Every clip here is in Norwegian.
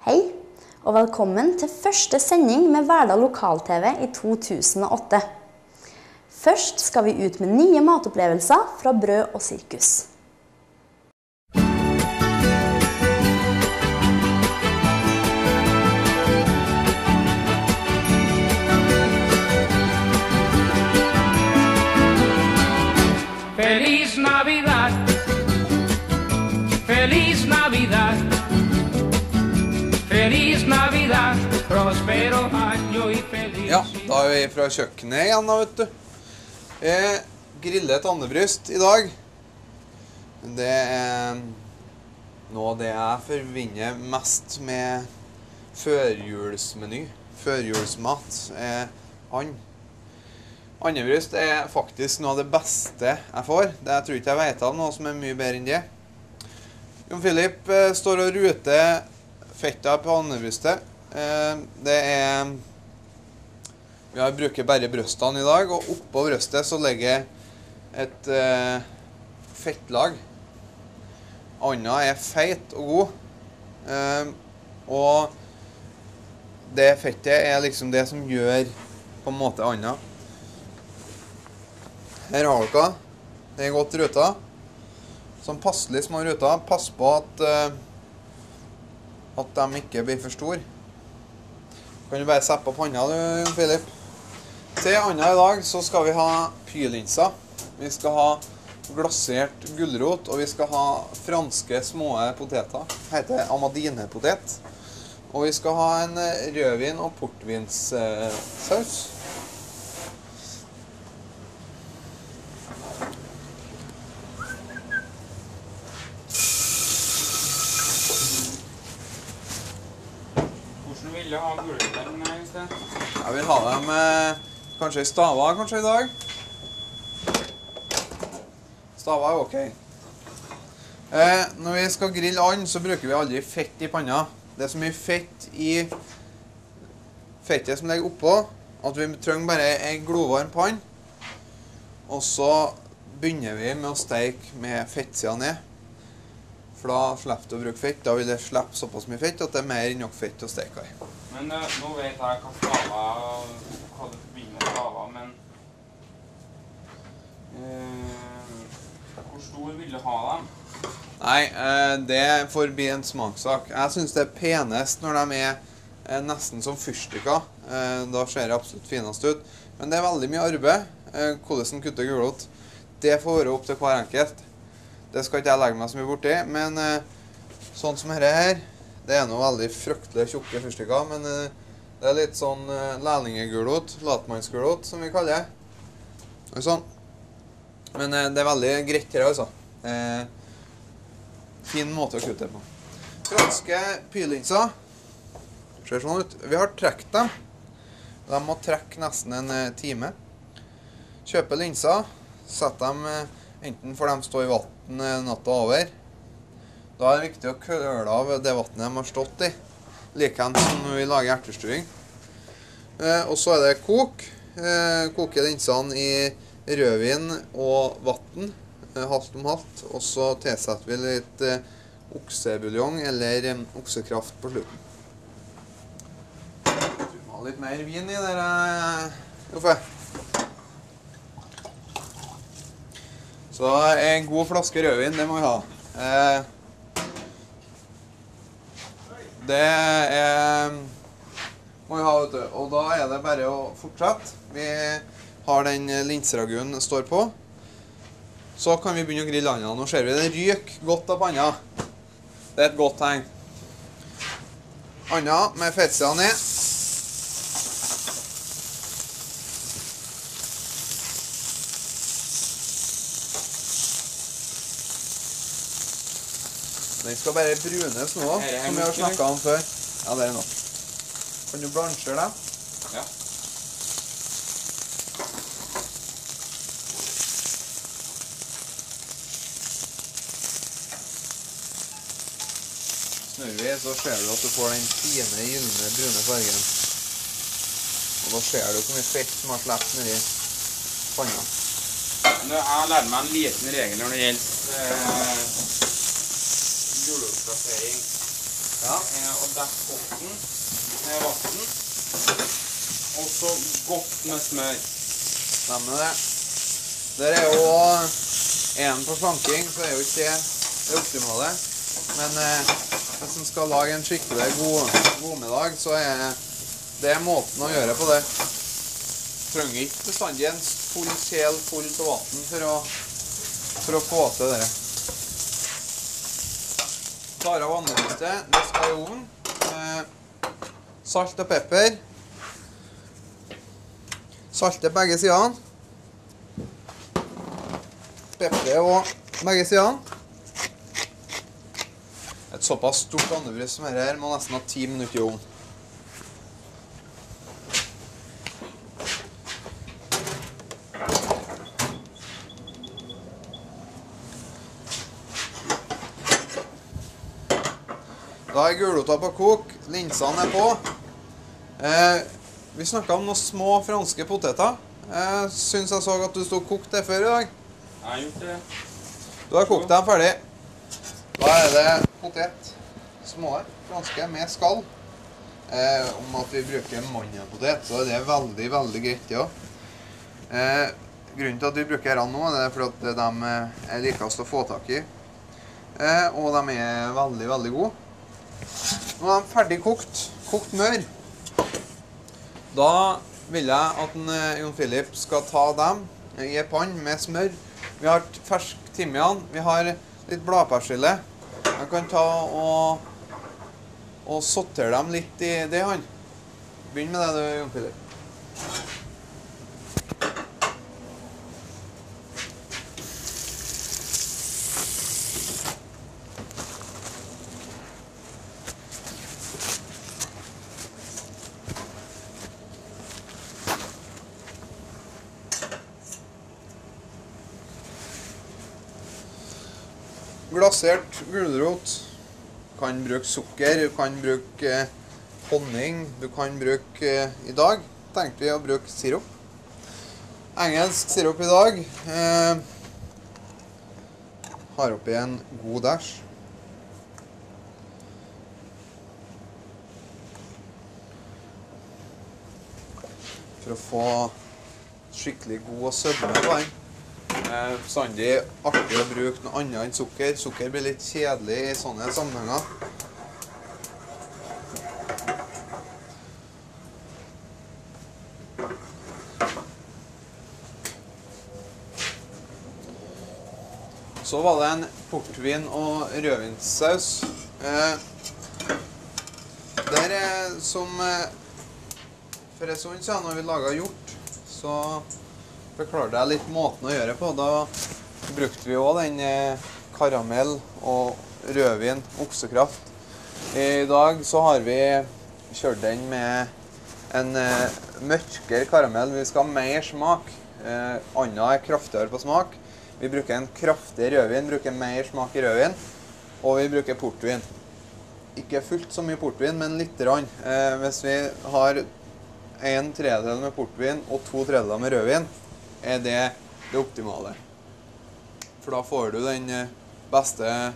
Hei, og velkommen til første sending med Verdal lokal-TV i 2008. Først skal vi ut med nye matopplevelser fra Brød og sirkus. Ja, da er vi fra kjøkkenet igjen, da, vet du. Griller et andebryst i dag. Det er noe av det jeg forbinder mest med førjulsmeny. Førjulsmat er and. Andebryst er faktisk noe av det beste jeg får. Det jeg tror ikke jeg vet av noe som er mye bedre enn det. Jon Philip eh, står og ruter fetta på andebrystet. Eh, det er Vi har bruker bare brystene i dag, og oppå brystet så ligger et eh, fettlag. Anna er feit og god. Eh, og det fettet er liksom det som gjør på en måte anda. Her har dere. Det er godt ruta. Sånn passelig små ruter. Pass på at eh, at de ikke blir for store. Kan du bare sette på panna, du, Philip. Til anda i dag så skal vi ha pylinser. Vi skal ha glasert gulrot, og vi skal ha franske små poteter. Heter amadinepotet. Og vi skal ha en rødvin- og portvinssaus. Hvordan vil du ha gulrøttene i sted? Jeg vil ha dem eh, kanskje i stava, kanskje i dag. Stava er ok. Eh, når vi skal grille and, så bruker vi aldri fett i panna. Det er så mye fett i fettet som ligger oppå, at vi trenger bare ei glovarm pann. Og så begynner vi med å steike med fettsida ned. For da slipper du å bruke fett. Da vil det slippe såpass mye fett at det er mer enn nok fett å steke i. Men eh, nå vet jeg hva stava hva du forbinder men uh, Hvor stor vil du ha dem? Nei, uh, det får bli en smakssak. Jeg syns det er penest når de er uh, nesten som fyrstikker. Da ser det absolutt finest ut. Men det er veldig mye arbeid. Hvordan en kutter gulrot. Det får være opp til hver enkelt. Det skal ikke jeg legge meg så mye borti. Men sånn som dette her, det er noe veldig fryktelig tjukke fyrstikker. Men det er litt sånn uh, lærlingegulrot, latmannsgulrot, som vi kaller det. Og sånn. Men uh, det er veldig greit her, altså. Uh, fin måte å kutte på. Franske pylinser ser sånn ut. Vi har trukket dem. De må trekke nesten en eh, time. Kjøpe linser. Sett dem eh, enten får de stå i vann eh, natta over. Da er det viktig å køle av det vannet de har stått i. Likeens som når vi lager ertestuing. Eh, og så er det kok. Eh, koke linsene i rødvin og vann eh, halvt om halvt. Og så tilsetter vi litt oksebuljong eller oksekraft på slutten. Du må ha litt mer vin i eh, Joffe. Så en god flaske rødvin, det må vi ha. Det er må vi ha, vet du. Og da er det bare å fortsette. Vi har den linseragun står på. Så kan vi begynne å grille andene. Nå ser vi det ryker godt av panna. Det er et godt tegn. Anda med fettsida ned. Den skal bare brunes nå, som vi har snakka om før. Ja, det er nok. Kan du blansje det? Ja. Snur vi, så ser du at du får den fine, gylne, brune fargen. Og da ser du hvor mye fett som har sluppet nedi panna. Jeg lærer meg en liten regel når det gjelder eh, gulrotplassering. Ja. er å dekke potten med vann. Og så godt med smør. Stemmer det. Der er jo en på slanking, så er jo ikke det det optimale. Men eh, hvis en skal lage en skikkelig god middag, så er det måten å gjøre på det. Trenger ikke bestandig en full kjel full av vann for å, for å få til det. Tar av vannrøstet. det skal i ovnen. Eh, salt og pepper. Salter begge sidene. Pepper og begge sidene. Et såpass stort andebryst som dette her må nesten ha ti minutter i ovnen. Er gulrota på kok, linsene er på. Eh, vi snakka om noen små franske poteter. Jeg syns jeg så at du sto og kokte det før i dag. Jeg har gjort det. Du har kokt dem ferdig. Da er det potet. Små franske med skall. Eh, om at vi bruker mandelpotet, så er det veldig, veldig greit, ja. Eh, grunnen til at vi bruker disse nå, er fordi at de er likest å få tak i. Eh, og de er veldig, veldig gode. Nå er de ferdig kokt. Kokt mør. Da vil jeg at en, eh, Jon Philip skal ta dem i en pann med smør. Vi har fersk timian. Vi har litt bladpersille. Jeg kan ta og, og sortere dem litt i det, han. Begynn med det, du, Jon Philip. Glasert gulrot. Du kan bruke sukker, du kan bruke eh, honning. Du kan bruke eh, I dag tenkte vi å bruke sirup. Engelsk sirup i dag. Eh, har oppi en god dæsj. For å få skikkelig god sødme på den. Eh, bestandig artig å bruke noe annet enn sukker. Sukker blir litt kjedelig i sånne sammenhenger. Så var det en portvin og rødvinssaus. Eh, der er som eh, For en stund siden, når vi laga hjort, så forklarte jeg litt måten å gjøre på. Da brukte vi òg den eh, karamell og rødvin, oksekraft. I dag så har vi kjørt den med en eh, mørkere karamell. Vi skal ha mer smak. Eh, Anna er kraftigere på smak. Vi bruker en kraftig rødvin, bruker mer smak i rødvin. Og vi bruker portvin. Ikke fullt så mye portvin, men lite grann. Eh, hvis vi har en tredjedel med portvin og to tredjedeler med rødvin, er det det optimale. For da får du den eh, beste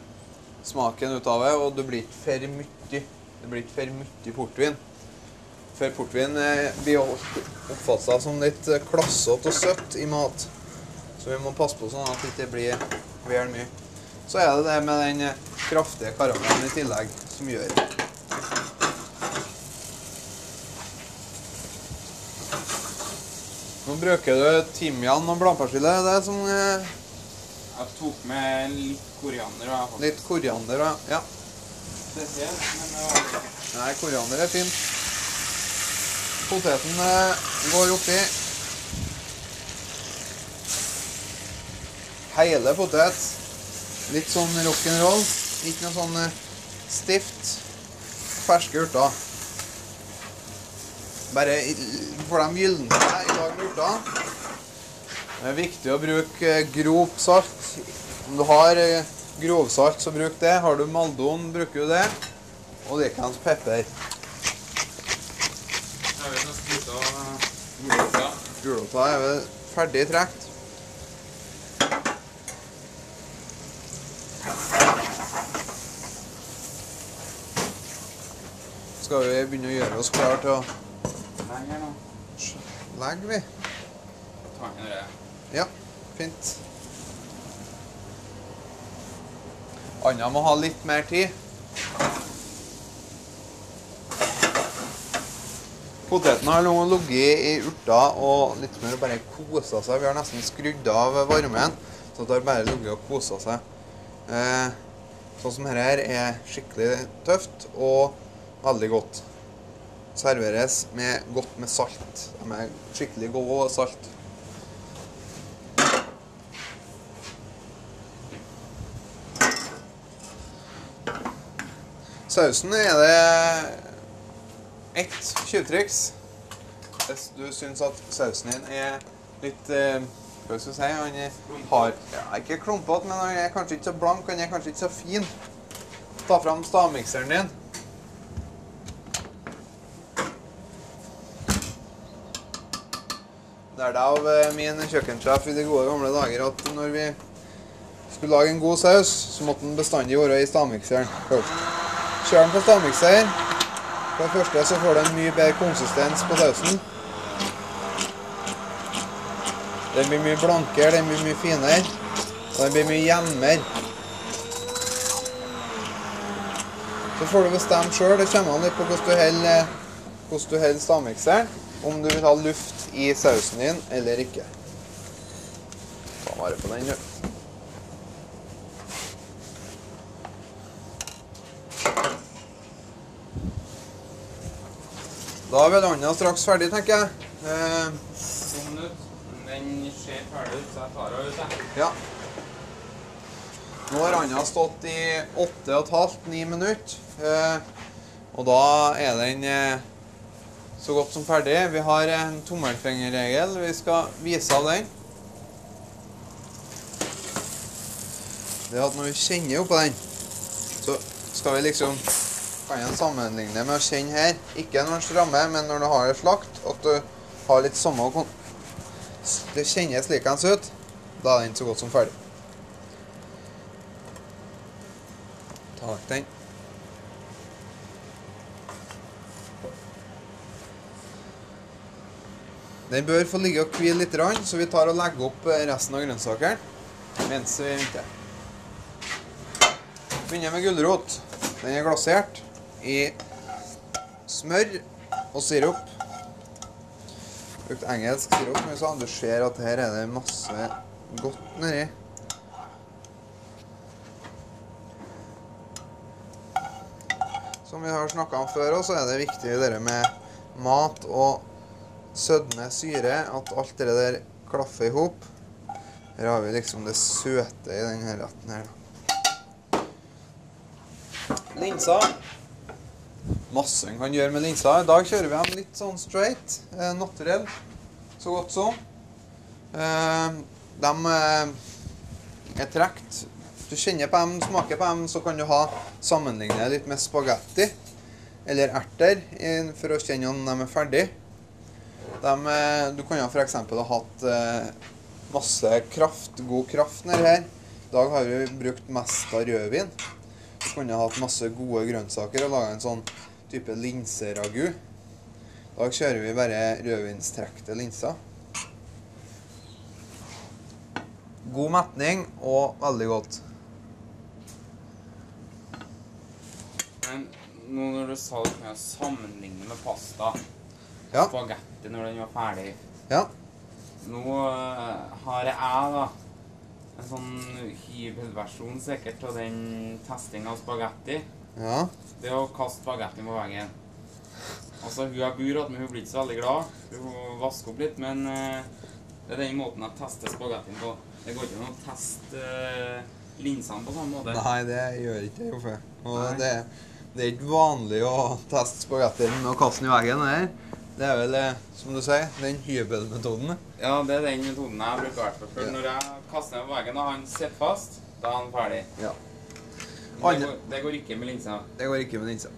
smaken ut av det, og det blir ikke for mye. Det blir ikke for mye portvin. For portvin eh, blir oppfatta som litt eh, klassete og søtt i mat. Så vi må passe på sånn at det ikke blir vel mye. Så er det det med den kraftige karamellen i tillegg som gjør Nå bruker du timian og bladpersille. Det er som eh, Jeg tok med litt koriander. da, faktisk. litt koriander. Ja. Spesielt, men det var. Nei, koriander er fint. Poteten eh, går oppi. Hele potet. Litt sånn rock'n'roll. Ikke noe sånn eh, stift. Ferske urter. Bare for de dem gylne i dag urtene. Det er viktig å bruke eh, grovt salt. Om du har eh, grovsalt, så bruk det. Har du maldon, bruker du det. Og likeens pepper. Av gulrota. Er vel ferdig trekt. skal vi begynne å gjøre oss klar til å. Legge, vi. Ja, fint. Anna må ha litt mer tid. Poteten har nå ligget i urta og litt mer bare kosa seg. Vi har nesten skrudd av varmen, så det har bare ligget og kosa seg. Eh, sånn som dette er skikkelig tøft og veldig godt. Serveres med godt med salt. De er skikkelig gode og salt. Sausen er det ett tjuvtriks. Hvis du syns at sausen din er litt eh, Hva skal jeg si? Han har, ja, ikke klumpete, men han er kanskje ikke så blank, han er kanskje ikke så fin. Ta fram stavmikseren din. Lærte av eh, min kjøkkensjef i de gode gamle dager at når vi skulle lage en god saus, så måtte den bestandig være i stavmikseren først. Kjør den på stavmikser. For det første så får du en mye bedre konsistens på sausen. Den blir mye blankere, den blir mye finere, og den blir mye jevnere. Så får du bestemme sjøl. Det kommer an litt på hvordan du holder, hvordan du holder stavmikseren. Om du vil ha luft i sausen din eller ikke. Ta vare på den, du. Da er vel straks ferdig, tenker jeg. Eh. Den ser ferdig ut, så jeg tar henne ut, jeg. ja. Nå har anda stått i åtte og et halvt, ni minutter. Eh, og da er den eh, så godt som ferdig. Vi har en tommelfingerregel. Vi skal vise av den. Det er at når vi kjenner oppå den, så skal vi liksom kan jeg sammenligne med å kjenne her. Ikke når den strammer, men når du har det slakt, at du har litt samme kon... Det kjennes likeens ut. Da er den så godt som ferdig. Ta vekk den. Den bør få ligge og hvile litt, så vi tar og legger opp eh, resten av grønnsakene mens vi venter. Begynner med gulrot. Den er glasert i smør og sirup. Brukt engelsk sirup, men vi. Du ser at her er det masse godt nedi. Som vi har snakka om før, så er det viktig det med mat og sødme, syre, at alt det der klaffer i hop. Her har vi liksom det søte i denne retten her. da. Linser. Masse en kan gjøre med linser. I dag kjører vi dem litt sånn straight. Eh, naturell. Så godt som. Eh, de eh, er trekt. Du kjenner på dem, smaker på dem, så kan du ha sammenligne litt med spagetti eller erter for å kjenne om de er ferdig. De, eh, du kunne f.eks. ha hatt eh, masse kraft, god kraft nedi her. I dag har vi brukt mest av rødvin. Du kunne ha hatt masse gode grønnsaker og laga en sånn type linseragu. I dag kjører vi bare rødvinstrekte linser. God metning og veldig godt. Men nå når du sa det med å sammenligne med pasta Ja. Spagetti når den var ferdig Ja. Nå eh, har jeg da en sånn hybelversjon sikkert av den testinga av spagetti. Ja. Det å kaste spagettien på veggen. Altså, hun har bor men hun blir ikke så veldig glad. Hun vasker opp litt, men uh, det er den måten jeg tester spagettien på. Det går ikke an å teste uh, linsene på samme måte. Nei, det gjør ikke jeg, Joffe. Og det, det er ikke vanlig å teste spagettien og kaste den i veggen. her. Det er vel, eh, som du sier, den hybelmetoden. Ja, det er den metoden jeg bruker hvert fall. For Ja. når jeg kaster ned på veggen og han sitter fast, da er han ferdig. Ja. Men Det går, det går ikke med linsa. Det går ikke med linse.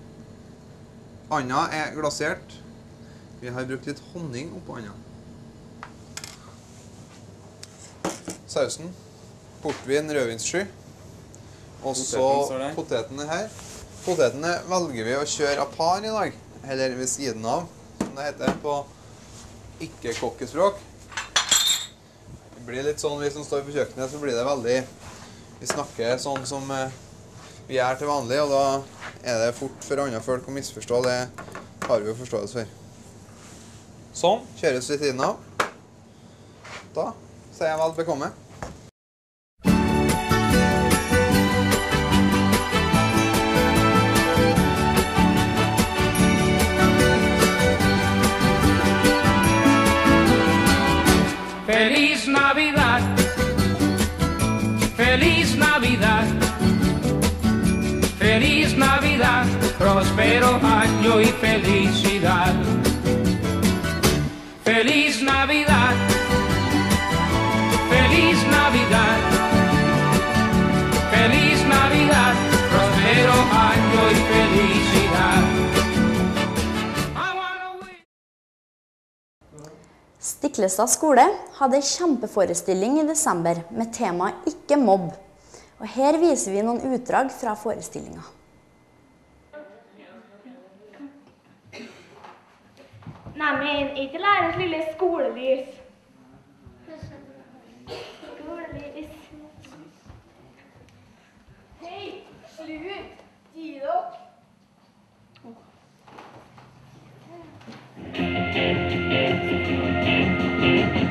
Anda er glasert. Vi har brukt litt honning oppå anda. Sausen. Portvin, rødvinssky. Og så potetene her. Potetene velger vi å kjøre à par i dag, eller ved siden av, som det heter på ikke-kokkespråk. Det blir litt sånn, Vi som står på kjøkkenet, så blir det veldig Vi snakker sånn som eh, vi gjør til vanlig, og da er det fort for andre folk å misforstå. Det har vi jo forståelse for. Sånn. Kjøres ved siden av. Da sier jeg vel bekomme. Felicidad. Feliz Navidad, feliz Navidad, feliz Navidad, prospero año y felicidad. Stiklestad skole hadde ei kjempeforestilling i desember med temaet 'Ikke mobb'. Og Her viser vi noen utdrag fra forestillinga. Neimen, ikke lærerens lille skolelys. Skolelys. Hei, slutt! Gi dere! Favoritt,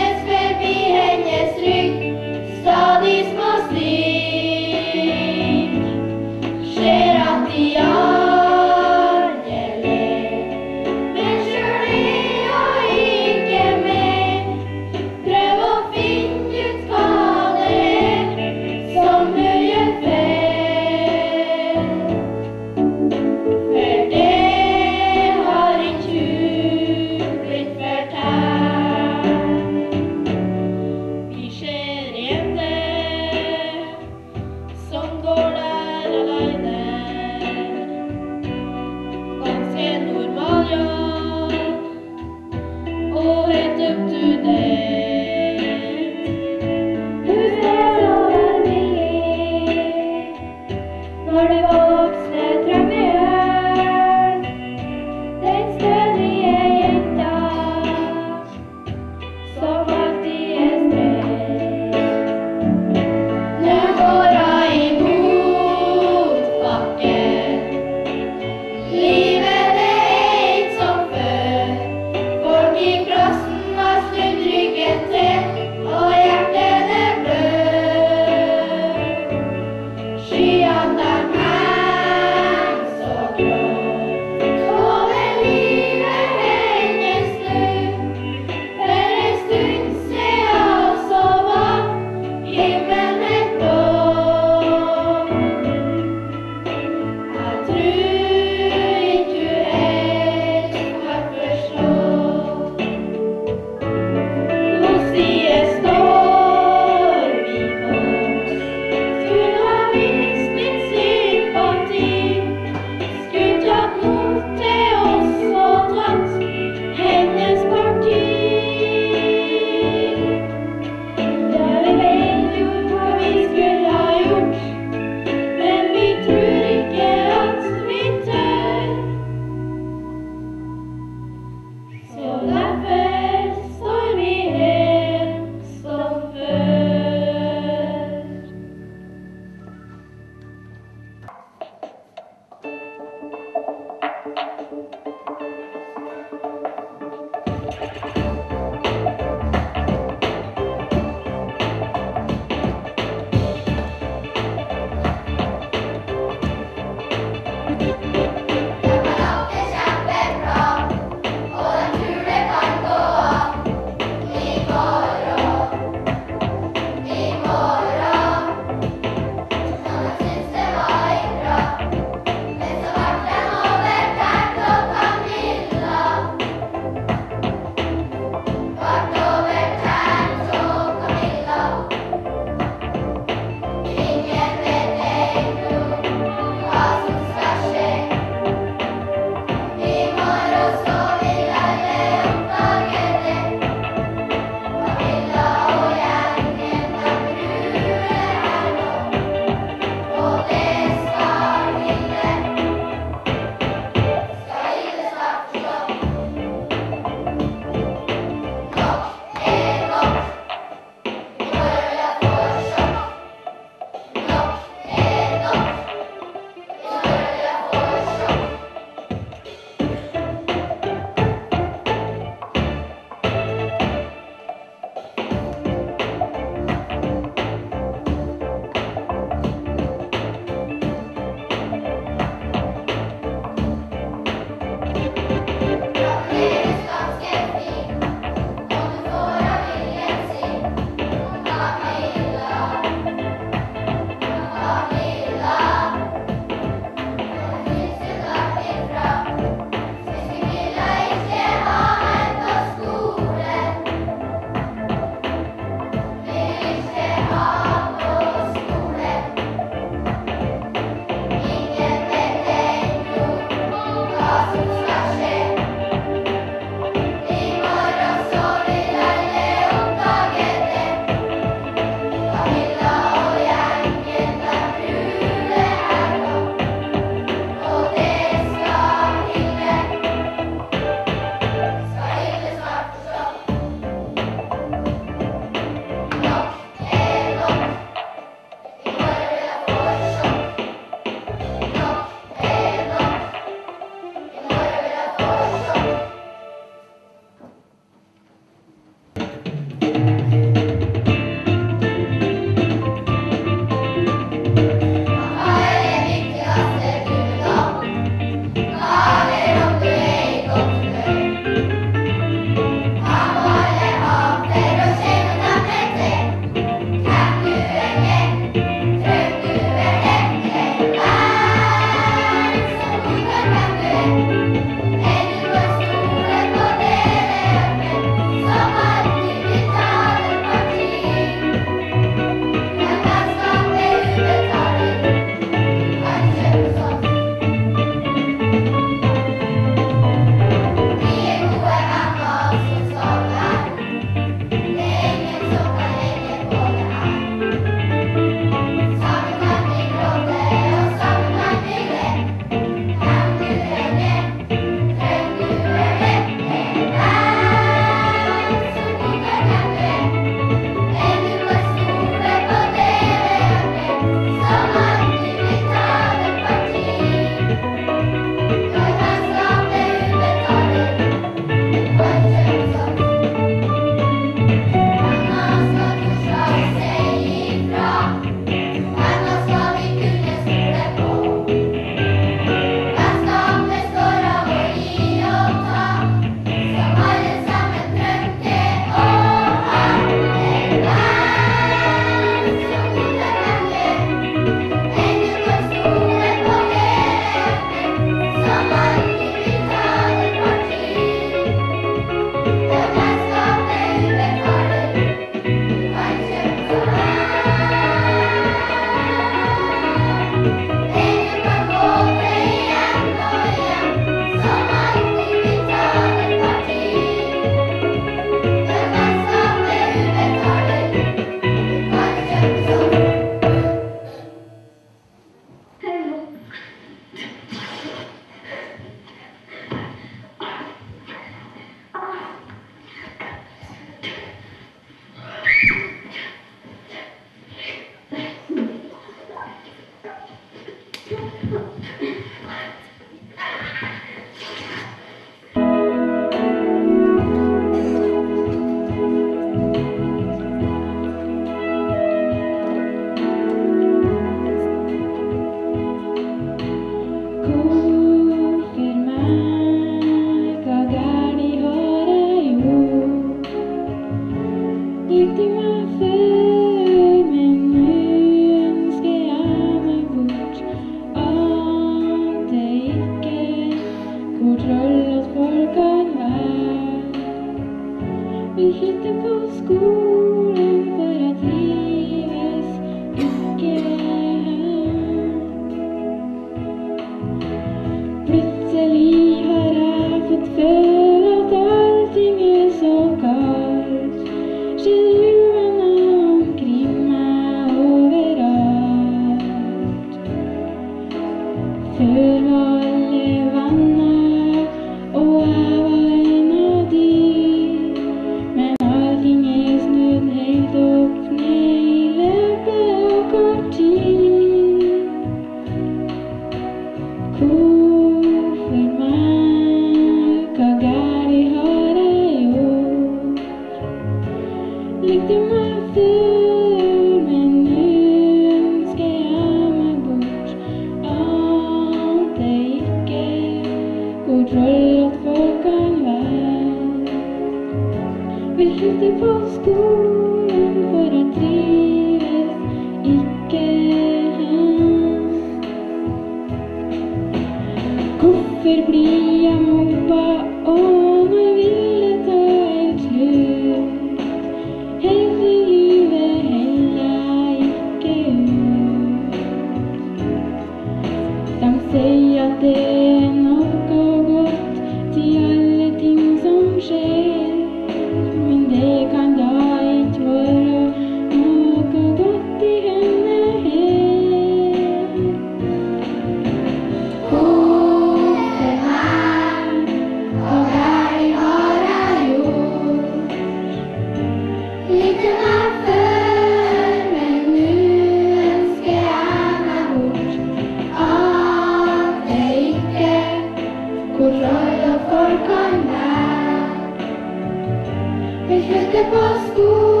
school.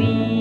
Den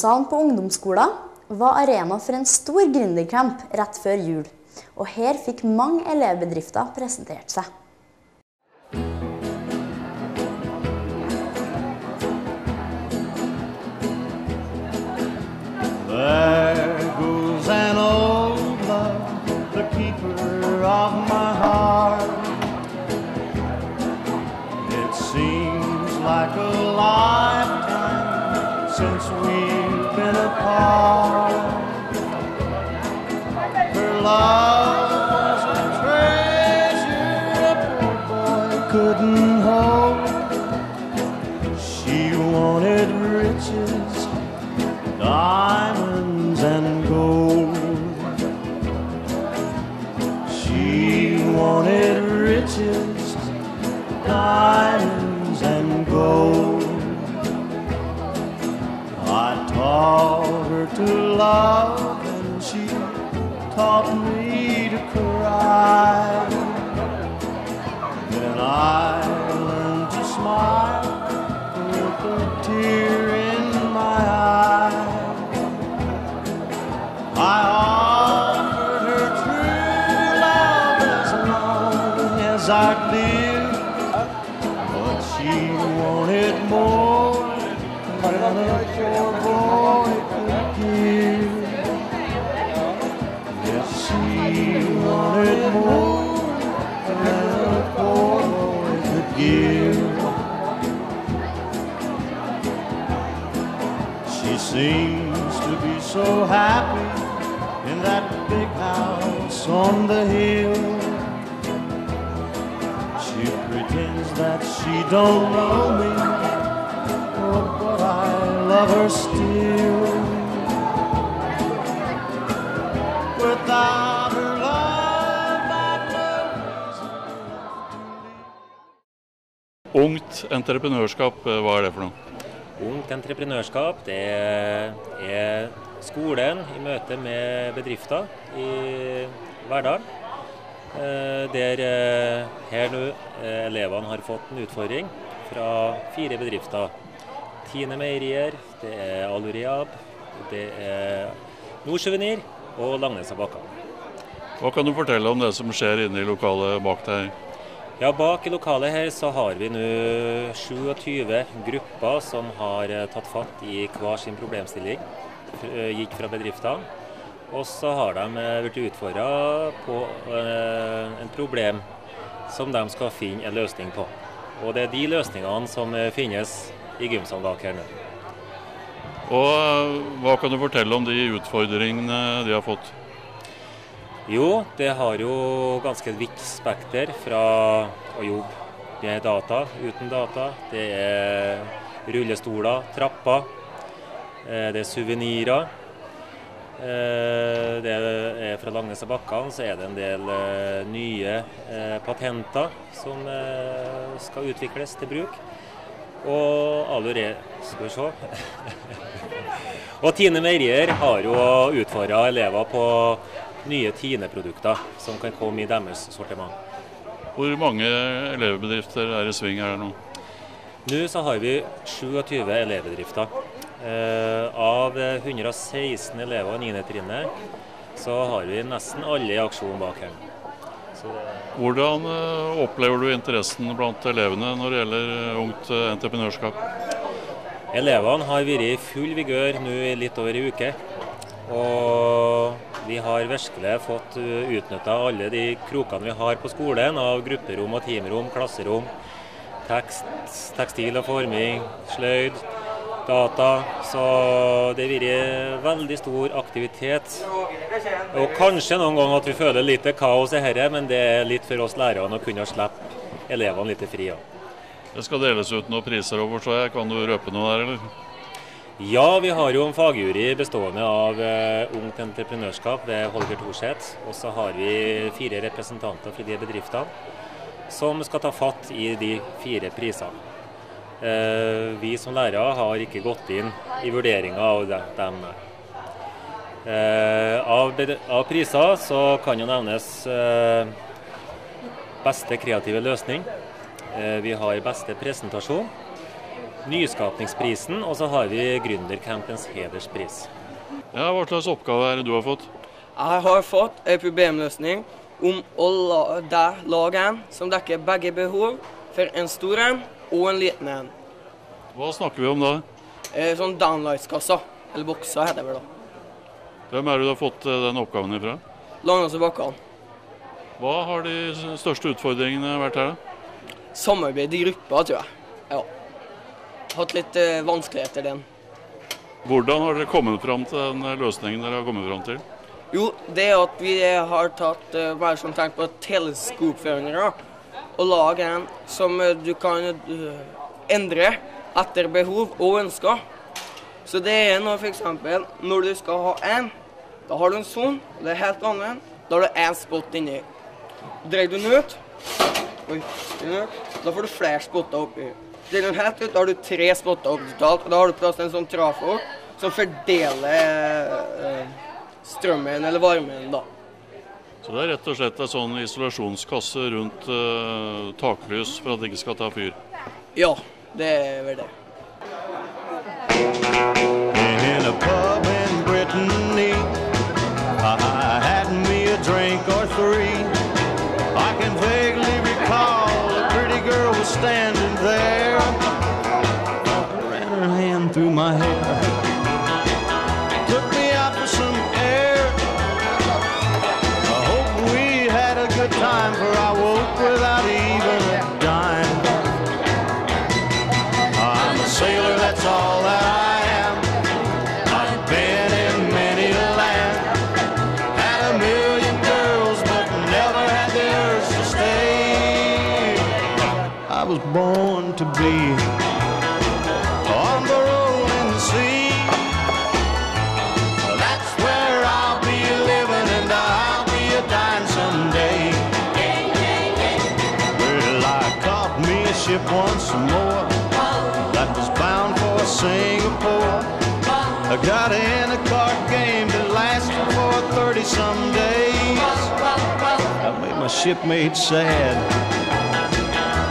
Gymsalen på ungdomsskolen var arena for en stor gründercamp rett før jul. Og her fikk mange elevbedrifter presentert seg. There goes an old love, the keeper of my heart. It seems like a lifetime since been apart. Her love was a treasure a poor boy couldn't hold. She wanted riches diamonds and gold. She wanted riches, diamonds and gold. Taught her to love and she taught me to cry. Then I learned to smile with a tear in my eye. I offered her true love as long as I'd live, but she wanted more than a seems to be so happy in that big house on the hill. She pretends that she don't know me, oh, but I love her still. Without Ungt entreprenørskap, eh, hva er det for noe? Ungt entreprenørskap det er skolen i møte med bedrifter i Verdal. Eh, Der eh, her nå eh, elevene har fått en utfordring fra fire bedrifter. Tine Meierier, det er Aluriab, det er Nordsjøvenir og Langnes og Bakka. Hva kan du fortelle om det som skjer inne i lokalet bak deg? Ja, Bak i lokalet her så har vi nå 27 grupper som har eh, tatt fatt i hver sin problemstilling, eh, fra bedriftene. Og så har de eh, blitt utfordra på en problem som de skal finne en løsning på. Og det er de løsningene som finnes i gymsalen her nå. Og hva kan du fortelle om de utfordringene de har fått? Jo, det har jo ganske vidt spekter fra å jobbe med data, uten data. Det er rullestoler, trapper, eh, det er suvenirer. Eh, Det er fra Langnes og Bakkan så er det en del eh, nye patenter som skal utvikles til bruk. Og Alure Skal vi se. og Tine Meierier har jo utfordra elever på nye Tine-produkter som kan komme i deres sortiment. Hvor mange elevbedrifter er i sving her nå? Nå så har vi 27 elevbedrifter. Eh, av 116 elever i 9. trinnet så har vi nesten alle i aksjon bak her. Hvordan eh, opplever du interessen blant elevene når det gjelder eh, ungt entreprenørskap? elevene har vært i full vigør nå i litt over en uke. Og vi har virkelig fått utnytta alle de krokene vi har på skolen av grupperom og teamrom, klasserom, tekst, tekstil og forming, sløyd, data. Så det har vært veldig stor aktivitet. Og kanskje noen ganger at vi føler litt kaos i dette, men det er litt for oss lærerne å kunne slippe elevene litt fri. Ja. Det skal deles ut noen priser over, så jeg. Kan du røpe noe der, eller? Ja, vi har jo en fagjury bestående av uh, Ungt Entreprenørskap ved Holger Thorseth. Og så har vi fire representanter fra de bedriftene som skal ta fatt i de fire prisene. Uh, vi som lærere har ikke gått inn i vurderinga av de- dem. Eh, av, av priser så kan jo nevnes beste kreative løsning. Vi har beste presentasjon. Nyskapningsprisen, og så har vi Gründercampens hederspris. Ja, Hva slags oppgave er det du har fått? Jeg har fått en problemløsning om å la, det- lage en som dekker begge behov for en stor en og en liten en. Hva snakker vi om da? Eh, Sånn downlights-kassa, eller bokser heter det vel da. Hvem er det du har fått eh, den oppgaven ifra? Langås og Bakkan. Hva har de største utfordringene vært her? da? Samarbeid i grupper, tror jeg. Hatt litt eh, vanskeligheter den. Hvordan har dere kommet fram til den eh, løsningen dere har kommet fram til? Jo, det er at vi har tatt bare som tenkt på teleskopførere og lager en som eh, du kan eh, endre etter behov og ønsker. Så det er når f.eks. når du skal ha en, da har du en son, det er helt annerledes. da har du én spot inni. Dreier du den ut, oi, da får du flere spotter oppi. Dreier en den ut, da har du tre spotter totalt, og da har du plass til en sånn trafo som fordeler eh, strømmen eller varmen, da. Så det er rett og slett en sånn isolasjonskasse rundt eh, taklys for at det ikke skal ta fyr. Ja, det er vel det. In a pub in Brittany, I had me a drink or three. I can vaguely recall a pretty girl was standing there. through my hair. Got in a card game that lasted for 30 some days. That made my shipmates sad.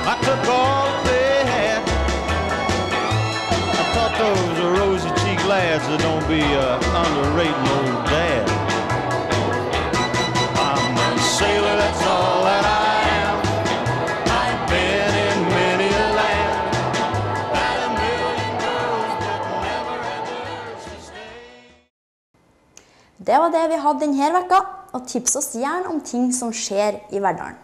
I took all they had. I thought those rosy cheeked lads that don't be uh, underrating Det var det vi hadde denne vekka, og tips oss gjerne om ting som skjer i hverdagen.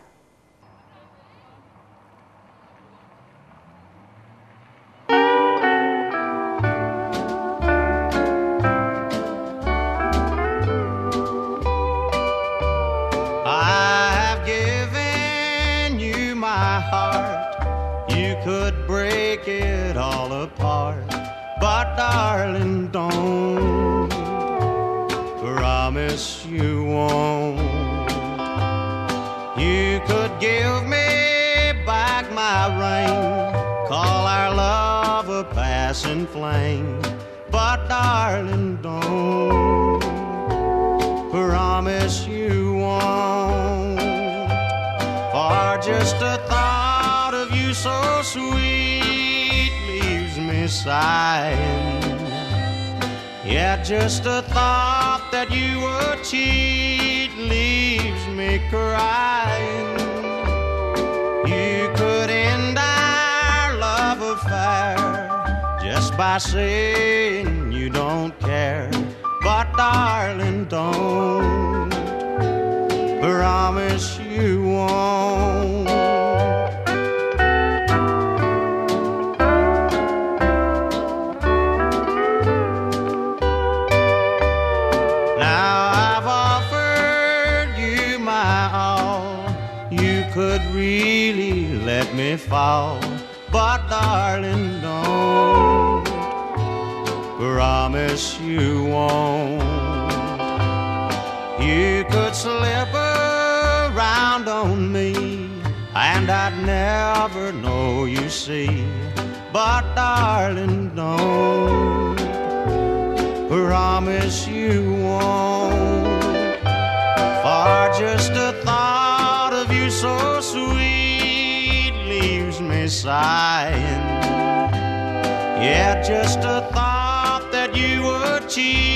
You could give me back my ring. Call our love a passing flame. But darling, don't promise you won't. For just a thought of you so sweet leaves me sighing. Yeah, just a thought that you would cheat leaves me crying. You could end our love affair just by saying you don't care. But darling, don't promise you won't. Fall. But darling, don't promise you won't. You could slip around on me, and I'd never know you see. But darling, don't promise you won't. Sighing. Yeah, just a thought that you would cheat